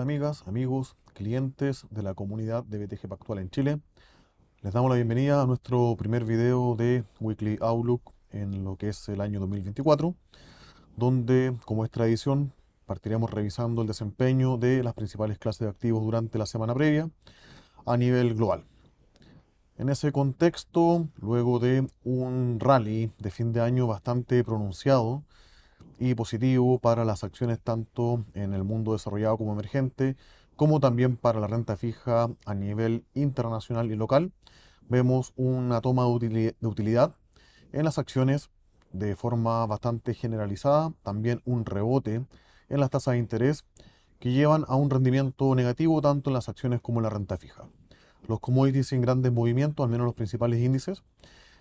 Amigas, amigos, clientes de la comunidad de BTG Pactual en Chile. Les damos la bienvenida a nuestro primer video de Weekly Outlook en lo que es el año 2024, donde, como es tradición, partiremos revisando el desempeño de las principales clases de activos durante la semana previa a nivel global. En ese contexto, luego de un rally de fin de año bastante pronunciado, y positivo para las acciones tanto en el mundo desarrollado como emergente, como también para la renta fija a nivel internacional y local. Vemos una toma de utilidad en las acciones de forma bastante generalizada, también un rebote en las tasas de interés que llevan a un rendimiento negativo tanto en las acciones como en la renta fija. Los commodities en grandes movimientos, al menos los principales índices,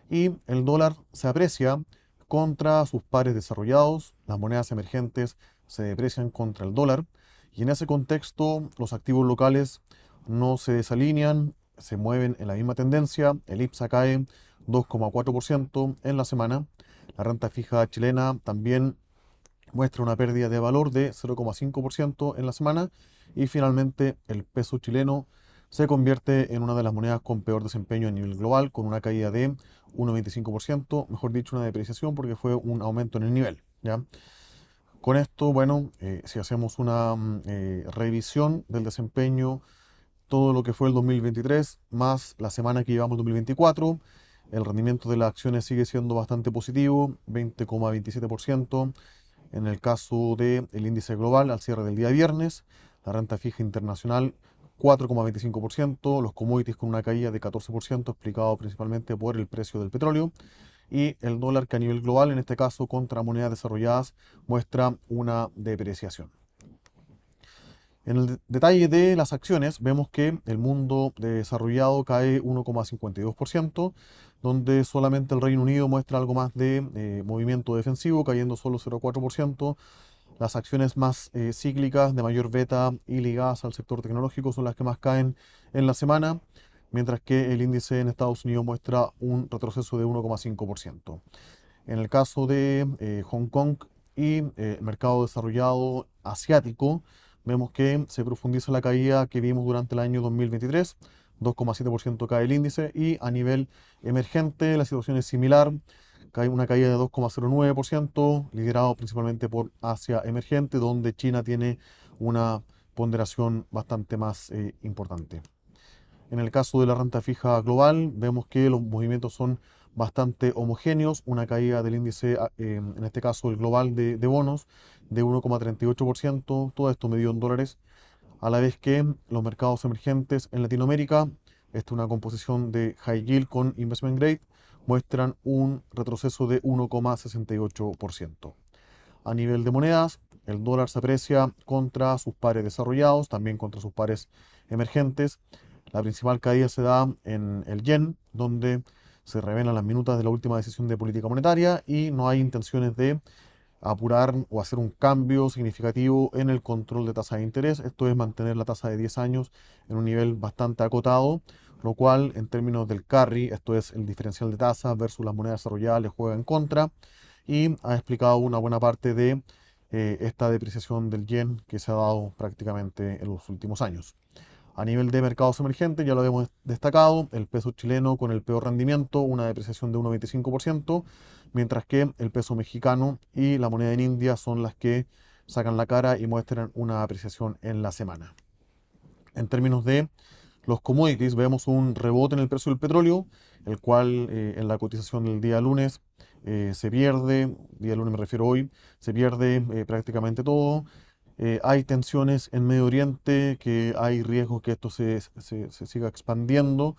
y el dólar se aprecia contra sus pares desarrollados, las monedas emergentes se deprecian contra el dólar y en ese contexto los activos locales no se desalinean, se mueven en la misma tendencia, el IPSA cae 2,4% en la semana, la renta fija chilena también muestra una pérdida de valor de 0,5% en la semana y finalmente el peso chileno se convierte en una de las monedas con peor desempeño a nivel global, con una caída de 1,25%, mejor dicho, una depreciación porque fue un aumento en el nivel. ¿ya? Con esto, bueno, eh, si hacemos una mm, eh, revisión del desempeño, todo lo que fue el 2023, más la semana que llevamos el 2024, el rendimiento de las acciones sigue siendo bastante positivo, 20,27% en el caso del índice global al cierre del día viernes, la renta fija internacional 4,25%, los commodities con una caída de 14%, explicado principalmente por el precio del petróleo, y el dólar que a nivel global, en este caso contra monedas desarrolladas, muestra una depreciación. En el detalle de las acciones, vemos que el mundo desarrollado cae 1,52%, donde solamente el Reino Unido muestra algo más de eh, movimiento defensivo, cayendo solo 0,4%, las acciones más eh, cíclicas de mayor beta y ligadas al sector tecnológico son las que más caen en la semana, mientras que el índice en Estados Unidos muestra un retroceso de 1,5%. En el caso de eh, Hong Kong y eh, el mercado desarrollado asiático, vemos que se profundiza la caída que vimos durante el año 2023, 2,7% cae el índice y a nivel emergente la situación es similar una caída de 2,09%, liderado principalmente por Asia emergente, donde China tiene una ponderación bastante más eh, importante. En el caso de la renta fija global, vemos que los movimientos son bastante homogéneos, una caída del índice, ah, eh, en este caso el global de, de bonos, de 1,38%, todo esto medido en dólares, a la vez que los mercados emergentes en Latinoamérica, esta es una composición de high yield con investment grade, muestran un retroceso de 1,68%. A nivel de monedas, el dólar se aprecia contra sus pares desarrollados, también contra sus pares emergentes. La principal caída se da en el yen, donde se revelan las minutas de la última decisión de política monetaria y no hay intenciones de apurar o hacer un cambio significativo en el control de tasa de interés. Esto es mantener la tasa de 10 años en un nivel bastante acotado, lo cual en términos del carry, esto es el diferencial de tasa versus las monedas desarrolladas, le juega en contra y ha explicado una buena parte de eh, esta depreciación del yen que se ha dado prácticamente en los últimos años. A nivel de mercados emergentes, ya lo hemos destacado, el peso chileno con el peor rendimiento, una depreciación de 1,25%, mientras que el peso mexicano y la moneda en India son las que sacan la cara y muestran una apreciación en la semana. En términos de los commodities, vemos un rebote en el precio del petróleo, el cual eh, en la cotización del día lunes eh, se pierde, día lunes me refiero hoy, se pierde eh, prácticamente todo. hay tensiones en Medio Oriente, que hay riesgo que esto se, se, siga expandiendo.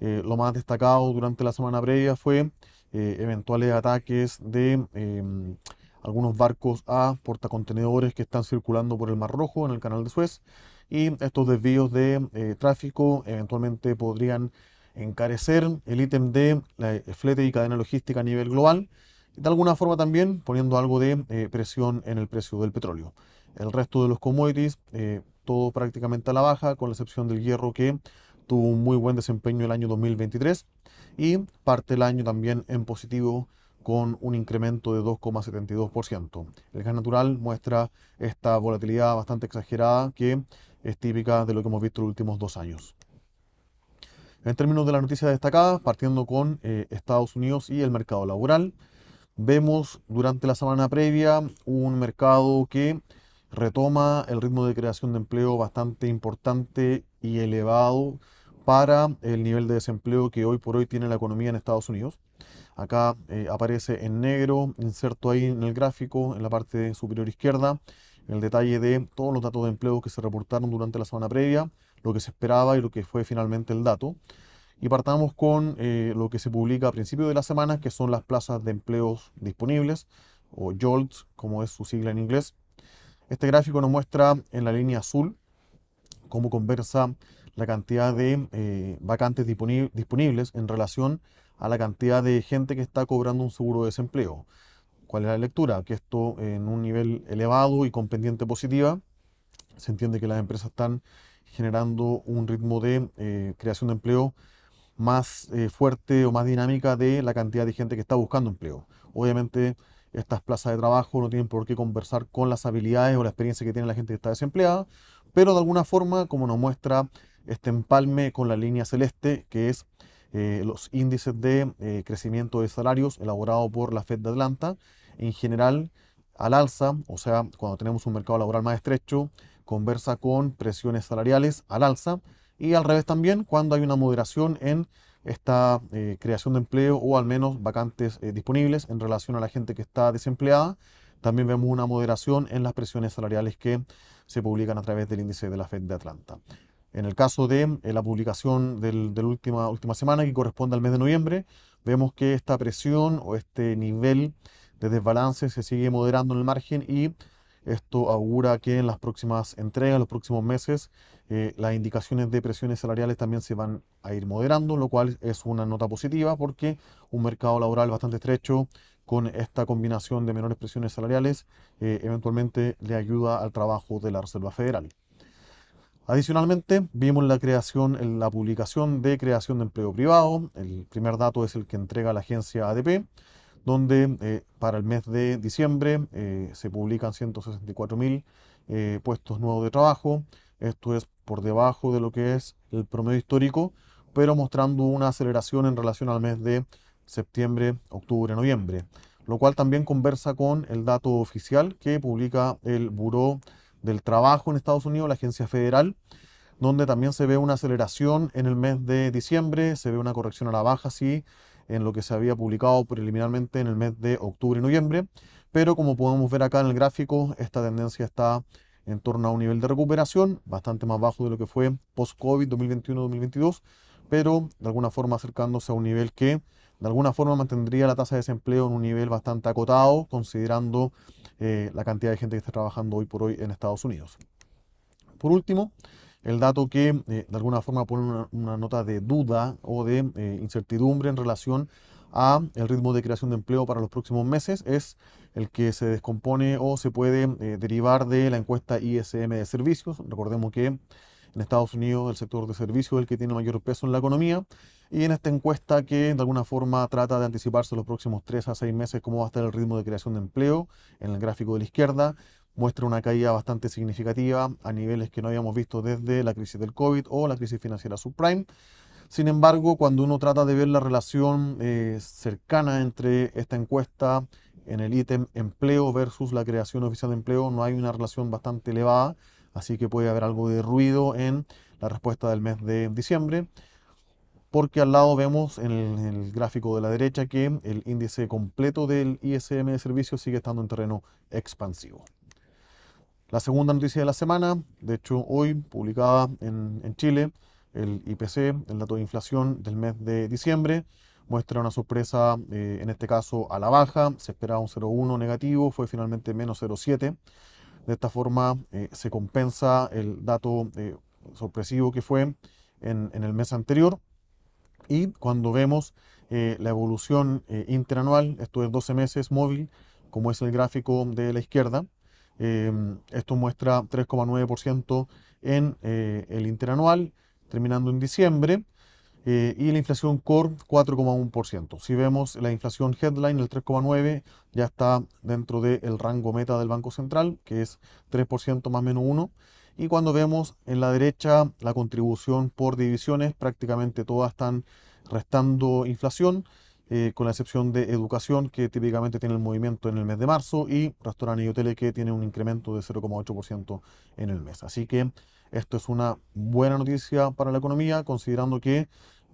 lo más destacado durante la semana previa fue eventuales ataques de em, algunos barcos a portacontenedores que están circulando por el Mar Rojo en el canal de Suez y estos desvíos de eh, tráfico eventualmente podrían encarecer el ítem de la flete y cadena logística a nivel global y de alguna forma también poniendo algo de eh, presión en el precio del petróleo. El resto de los commodities, eh, todo prácticamente a la baja, con la excepción del hierro que tuvo un muy buen desempeño el año 2023 y parte del año también en positivo con un incremento de 2,72%. El gas natural muestra esta volatilidad bastante exagerada que es típica de lo que hemos visto en los últimos dos años. En términos de las noticias destacadas, partiendo con eh, Estados Unidos y el mercado laboral, vemos durante la semana previa un mercado que retoma el ritmo de creación de empleo bastante importante y elevado para el nivel de desempleo que hoy por hoy tiene la economía en Estados Unidos. Acá eh, aparece en negro, inserto ahí en el gráfico, en la parte superior izquierda, el detalle de todos los datos de empleo que se reportaron durante la semana previa, lo que se esperaba y lo que fue finalmente el dato. Y partamos con eh, lo que se publica a principio de la semana, que son las plazas de empleos disponibles, o JOLTS, como es su sigla en inglés. Este gráfico nos muestra en la línea azul cómo conversa la cantidad de eh, vacantes disponibles en relación a la cantidad de gente que está cobrando un seguro de desempleo. ¿Cuál es la lectura? Que esto en un nivel elevado y con pendiente positiva, se entiende que las empresas están generando un ritmo de eh, creación de empleo más eh, fuerte o más dinámica de la cantidad de gente que está buscando empleo. Obviamente estas plazas de trabajo no tienen por qué conversar con las habilidades o la experiencia que tiene la gente que está desempleada, pero de alguna forma, como nos muestra este empalme con la línea celeste, que es eh, los índices de eh, crecimiento de salarios elaborados por la Fed de Atlanta, en general al alza, o sea, cuando tenemos un mercado laboral más estrecho, conversa con presiones salariales al alza, y al revés también cuando hay una moderación en esta eh, creación de empleo o al menos vacantes disponibles en relación a la gente que está desempleada, también vemos una moderación en las presiones salariales que se publican a través del índice de la Fed de Atlanta. En el caso de eh, la publicación de la última, semana, que corresponde al mes de noviembre, vemos que esta presión o este nivel de desbalance se sigue moderando en el margen y esto augura que en las próximas entregas, los próximos meses, eh, las indicaciones de presiones salariales también se van a ir moderando, lo cual es una nota positiva porque un mercado laboral bastante estrecho con esta combinación de menores presiones salariales eh, eventualmente le ayuda al trabajo de la Reserva Federal. Adicionalmente, vimos la creación, la publicación de creación de empleo privado. El primer dato es el que entrega la agencia ADP, donde eh, para el mes de diciembre eh, se publican 164 mil eh, puestos nuevos de trabajo. Esto es por debajo de lo que es el promedio histórico, pero mostrando una aceleración en relación al mes de septiembre, octubre, noviembre, lo cual también conversa con el dato oficial que publica el Buró del Trabajo en Estados Unidos, la agencia federal, donde también se ve una aceleración en el mes de diciembre, se ve una corrección a la baja, sí, en lo que se había publicado preliminarmente en el mes de octubre y noviembre, pero como podemos ver acá en el gráfico, esta tendencia está en torno a un nivel de recuperación bastante más bajo de lo que fue post-COVID 2021-2022, pero de alguna forma acercándose a un nivel que de alguna forma mantendría la tasa de desempleo en un nivel bastante acotado, considerando eh, la cantidad de gente que está trabajando hoy por hoy en Estados Unidos. Por último, el dato que eh, de alguna forma pone una, nota de duda o de eh, incertidumbre en relación a el ritmo de creación de empleo para los próximos meses es el que se descompone o se puede derivar de la encuesta ISM de servicios. Recordemos que en Estados Unidos el sector de servicios el que tiene mayor peso en la economía y en esta encuesta que de alguna forma trata de anticiparse los próximos 3 a 6 meses cómo va a estar el ritmo de creación de empleo, en el gráfico de la izquierda muestra una caída bastante significativa a niveles que no habíamos visto desde la crisis del COVID o la crisis financiera subprime. Sin embargo, cuando uno trata de ver la relación eh, cercana entre esta encuesta en el ítem empleo versus la creación oficial de empleo, no hay una relación bastante elevada, así que puede haber algo de ruido en la respuesta del mes de diciembre porque al lado vemos en el, gráfico de la derecha que el índice completo del ISM de servicios sigue estando en terreno expansivo. La segunda noticia de la semana, de hecho hoy publicada en, Chile, el IPC, el dato de inflación del mes de diciembre, muestra una sorpresa, eh, en este caso a la baja, se esperaba un 0,1 negativo, fue finalmente menos 0,7. De esta forma eh, se compensa el dato eh, sorpresivo que fue en, el mes anterior y cuando vemos eh, la evolución interanual, esto es 12 meses móvil, como es el gráfico de la izquierda, em, esto muestra 3,9% en el interanual, terminando en diciembre. Eh, y la inflación core 4,1%. Si vemos la inflación headline, el 3,9% ya está dentro del rango meta del Banco Central, que es 3% más menos 1%. Y cuando vemos en la derecha la contribución por divisiones, prácticamente todas están restando inflación, eh, con la excepción de educación, que típicamente tiene el movimiento en el mes de marzo, y restaurantes y hoteles, que tienen un incremento de 0,8% en el mes. Así que esto es una buena noticia para la economía, considerando que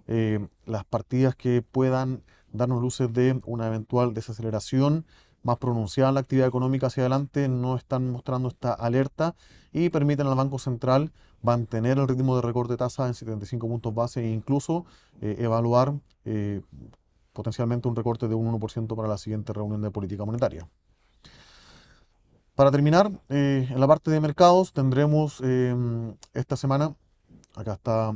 eh, las partidas que puedan darnos luces de una eventual desaceleración más pronunciada en la actividad económica hacia adelante no están mostrando esta alerta y permiten al Banco Central mantener el ritmo de recorte de tasa en 75 puntos base e incluso eh, evaluar eh, potencialmente un recorte de un 1% para la siguiente reunión de política monetaria. Para terminar, en la parte de mercados tendremos esta semana, acá está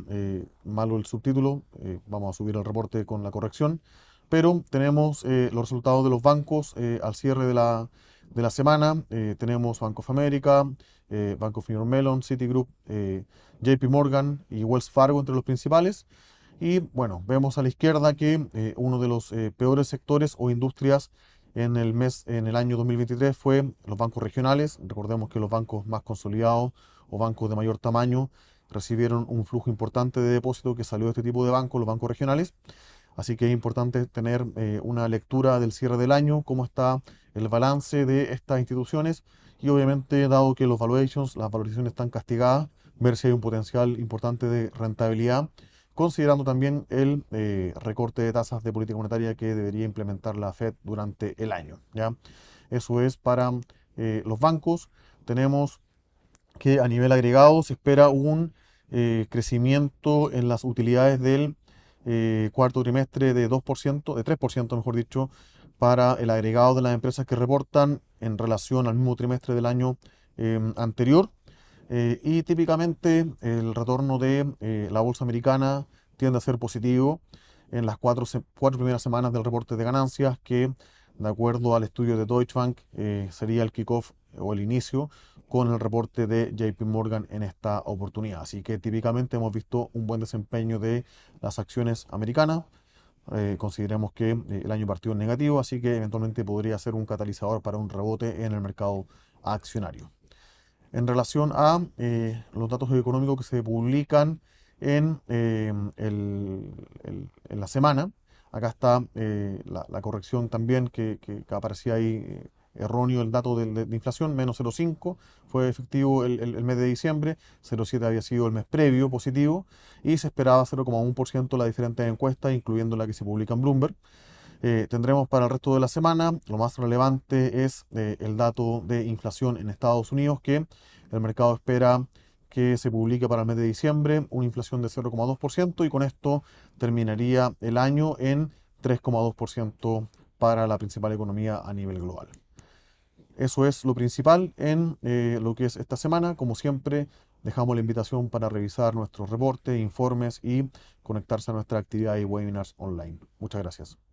malo el subtítulo, vamos a subir el reporte con la corrección, pero tenemos eh, los resultados de los bancos eh, al cierre de la, de la semana. Eh, tenemos Bank of America, Bank of New York Mellon, Citigroup, JP Morgan y Wells Fargo entre los principales. Y bueno, vemos a la izquierda que uno de los peores sectores o industrias en el mes, en el año 2023 fue los bancos regionales. Recordemos que los bancos más consolidados o bancos de mayor tamaño recibieron un flujo importante de depósito que salió de este tipo de bancos, los bancos regionales. Así que es importante tener eh, una lectura del cierre del año, cómo está el balance de estas instituciones y obviamente, dado que los valuations, las valorizaciones están castigadas, ver si hay un potencial importante de rentabilidad, considerando también el eh, recorte de tasas de política monetaria que debería implementar la Fed durante el año. ¿ya? Eso es para eh, los bancos. Tenemos que a nivel agregado se espera un crecimiento en las utilidades del eh, cuarto trimestre de 2%, de 3% mejor dicho, para el agregado de las empresas que reportan en relación al mismo trimestre del año em, anterior. Eh, y típicamente el retorno de eh, la bolsa americana tiende a ser positivo en las cuatro primeras semanas del reporte de ganancias, que de acuerdo al estudio de Deutsche Bank sería el kickoff o el inicio con el reporte de JP Morgan en esta oportunidad. Así que típicamente hemos visto un buen desempeño de las acciones americanas. Eh, consideremos que eh, el año partió en negativo, así que eventualmente podría ser un catalizador para un rebote en el mercado accionario. En relación a eh, los datos económicos que se publican en, en la semana, acá está la, corrección también que aparecía ahí erróneo el dato de, inflación, menos 0,5, fue efectivo el, mes de diciembre, 0,7 había sido el mes previo positivo y se esperaba 0,1% la diferente encuestas, incluyendo la que se publica en Bloomberg. Eh, tendremos para el resto de la semana, lo más relevante es eh, el dato de inflación en Estados Unidos, que el mercado espera que se publique para el mes de diciembre, una inflación de 0,2% y con esto terminaría el año en 3,2% para la principal economía a nivel global. Eso es lo principal en eh, lo que es esta semana. Como siempre, dejamos la invitación para revisar nuestros reportes, informes y conectarse a nuestra actividad y webinars online. Muchas gracias.